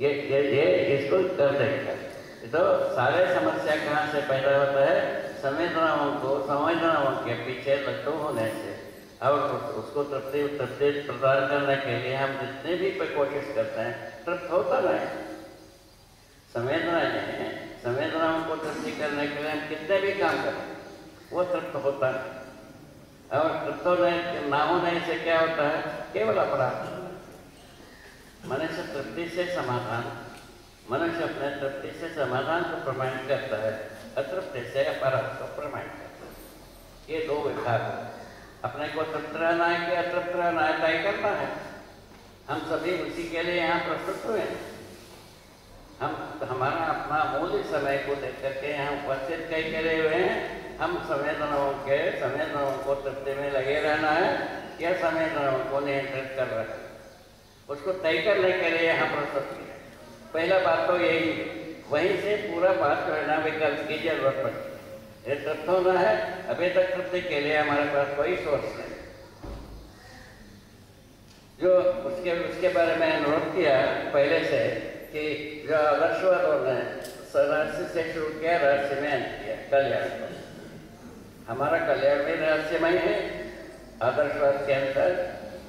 ये ये ये, इसको कर देगा। तो सारे समस्या कहाँ से पैदा होता है? संवेदनाओं को, संवेदनाओं के पीछे लट्टू होने से। और उसको तृप्ति तृप्ति प्रदान करने के लिए हम जितने भी कोशिश करते हैं, तृप्त होता नहीं संवेदनाएँ हैं, संवेदनाओं को तृप्ति करने के लिए हम कितने भी काम करें, वो तृप्त होता है। और तृप्त होने, ना होने से क्या होता है? केवल अपराध। मनुष्य से समाधान, मनुष्य अपने से समाधान को प्रमाणित करता है, अतृप्ति से अपराध को प्रमाणित करता है। ये दो विभाग हैं। अपने को तृप्त रहना है कि अतृप्त रहना है, तय करना है। हम सभी उसी के लिए यहाँ प्रस्तुत हुए हैं। हम, हमारा अपना मूल्य समय को देख करके यहाँ उपस्थित कई करे हुए हैं। हम संवेदनाओं के, संवेदनाओं को तृप्ति में लगे रहना है या संवेदनाओं को नियंत्रित कर हैं। उसको तय करने के लिए यहाँ प्रस्तुत किया पहला बात तो यही है वहीं से पूरा बात जो है ना विकल्प की ज़रूरत पड़ती है ये तृप्त होना है, अभी तक तथ्य के लिए हमारे पास कोई सोर्स नहीं। जो उसके उसके बारे में अनुरोध किया पहले से कि जो आदर्शवादों ने रहस्य से शुरू किया रहस्य में अंत किया, कल्याण हमारा कल्याण भी रहस्यमय है आदर्शवाद के अंदर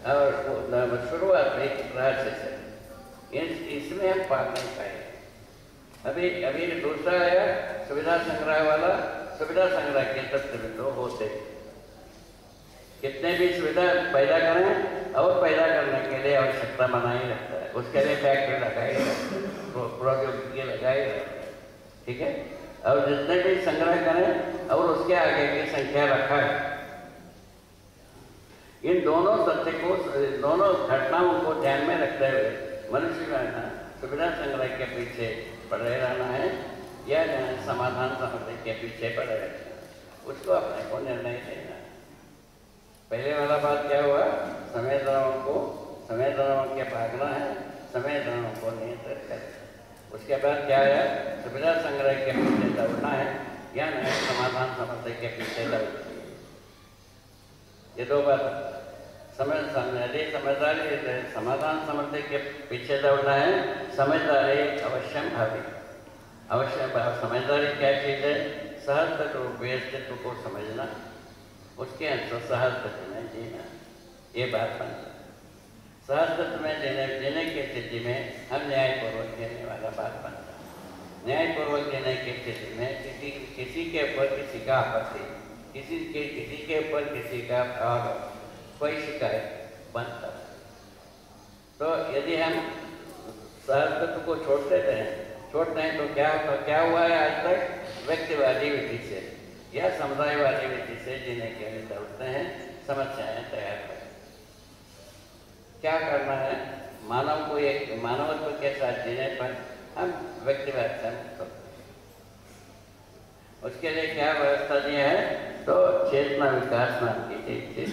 और शुरुआत भी रहस्य से इस इसमें हम पा नहीं पाए अभी अभी दूसरा आया सुविधा संग्रह वाला सुविधा संग्रह के तत्व में तो होते कितने भी सुविधा पैदा करें और पैदा करने के लिए आवश्यकता बना ही। रहता है उसके लिए फैक्ट्री लगाई प्रौद्योगिकी है ठीक है और जितने भी संग्रह करें और उसके आगे की संख्या रखा है इन दोनों तथ्य को, दोनों घटनाओं को ध्यान में रखते हुए मनुष्य जो है ना, सुविधा संग्रह के पीछे पड़े रहना है। या समाधान समझने के पीछे पड़े रहना है। उसको अपने को निर्णय लेना है। पहले वाला बात क्या हुआ? समय संवेदनाओं को, समय संवेदनाओं के भागना है, समय संवेदनाओं को नियंत्रित करना उसके बाद क्या है? सुविधा संग्रह के पीछे दौड़ना है। या समाधान समझने के पीछे दौड़ना ये दो बात समझ समझदारी समझदारी समाधान समझने के पीछे दौड़ना है, समझदारी अवश्य भावी। अवश्य समझदारी क्या चीज़ है? सहज रूप अस्तित्व को समझना। उसके अनुसार सहज तत्व में जीना। ये बात बनता तत्व में जीने जीने की स्थिति में हम न्यायपूर्वक जीने वाला बात बनता न्यायपूर्वक जीने की स्थिति में किसी किसी के ऊपर किसी का आपत्ति किसी के किसी के ऊपर किसी का भाव कोई शिकायत बनता तो यदि हम तत्व को छोड़ देते हैं छोड़ते हैं तो क्या होता क्या हुआ है आज तक व्यक्तिवादी विधि से या समुदायवादी विधि से जीने के लिए दौड़ते हैं, समस्याएँ तैयार करते हैं। क्या करना है? मानव को एक, मानवत्व के साथ जीने पर हम व्यक्तिवाद से हैं। उसके लिए क्या व्यवस्था दी है? तो चेतना विकास नाम की चीज़ थी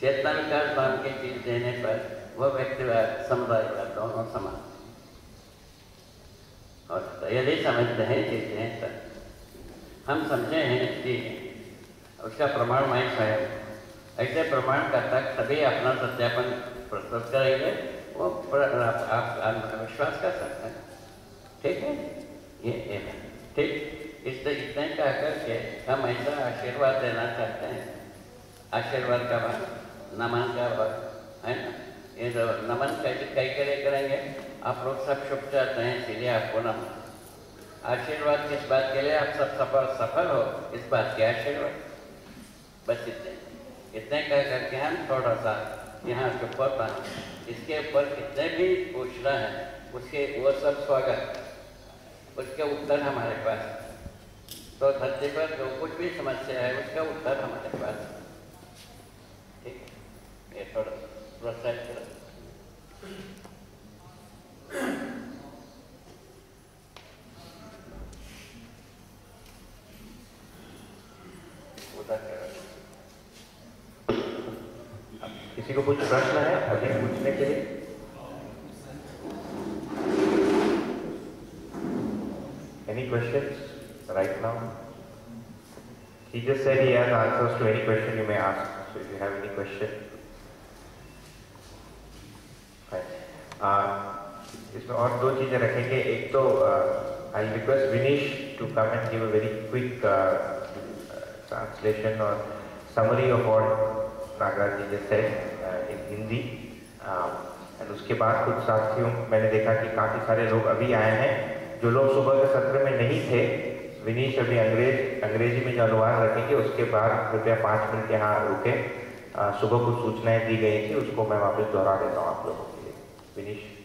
चेतना विकास नाम की चीज़ देने पर वह व्यक्तिवाद समुदायवाद दोनों समान। और यदि समझते हैं चीज़ें तो हम समझे हैं कि उसका प्रमाण मैं स्वयं। ऐसे प्रमाण का तक सभी अपना सत्यापन प्रस्तुत करेंगे वो आप, आप, आप विश्वास कर सकते हैं। ठीक है? ये ठीक? इससे इतने कह करके हम ऐसा आशीर्वाद देना चाहते हैं। आशीर्वाद का भाग नमन का भाग है ना? ये जो नमन कैसे कई करे करेंगे। आप लोग सब शुभ चाहते हैं, इसीलिए आपको नमन। आशीर्वाद किस बात के लिए आप सब सफल सफल हो? इस बात के आशीर्वाद। बस इतने। इतने कह करके हम थोड़ा सा यहाँ चुप है इसके ऊपर कितने भी पूछना है, उसके वो सब स्वागत। उसके उत्तर हमारे पास। तो धरती पर जो कुछ भी समस्या है, उसका उत्तर हमारे पास किसी को कुछ प्रश्न है आगे पूछने के लिए? Any questions? Right now? He just said he has answers to any question you may ask. So if you have any question. Uh, इसमें और दो चीज़ें रखेंगे एक तो I request Vineesh to come and give a very quick translation और summary of what Nagraj ji said in Hindi and उसके बाद कुछ साथियों मैंने देखा कि काफ़ी सारे लोग अभी आए हैं जो लोग सुबह के सत्र में नहीं थे विनीश, अभी अंग्रेज़, अंग्रेज़ी में जो अनुवाद रखेंगे उसके बाद कृपया पाँच मिनट यहाँ रुके। सुबह कुछ सूचनाएँ दी गई थी, उसको मैं वापस दोहरा देता हूँ आप लोगों के लिए। विनीश?